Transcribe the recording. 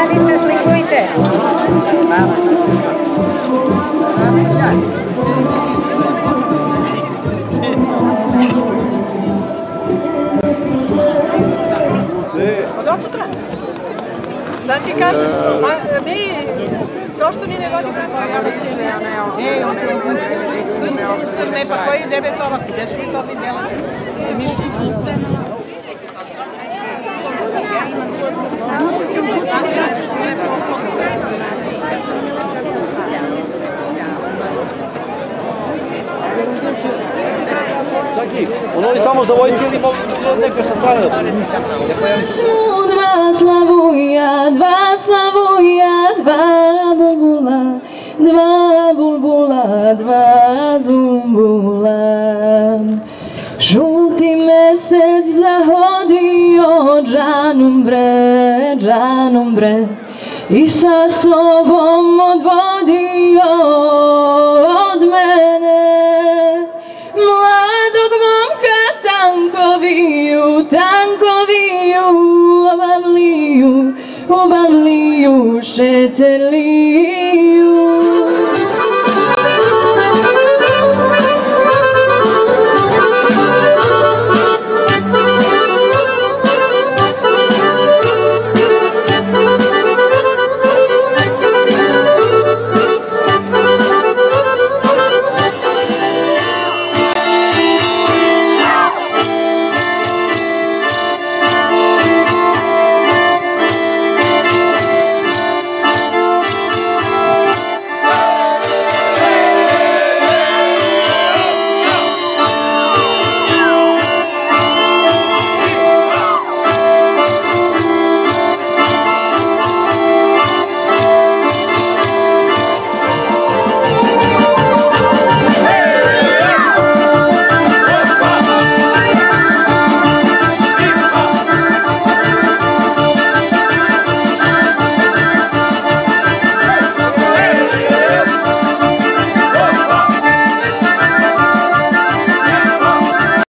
Mladice, slikujte. Od odsutra? Šta ti kažem? Ma, mi, to što ni ne vodi brat, ja ne čini, ja ne, Ej, one crne, pa koji devet ovak, gdje su mi to mi djelati? Da se mi šuću sve. Čaki, ono li samo zavojiti ili mogu neke sa strane Smo dva slavuja, dva slavuja, dva bulbula, dva bulbula, dva zumbula. Žuti mesec zahodio džanom bre, džanom bre i sa sobom odvodio tankoviju, tankoviju, obavliju, obavliju šeteliju.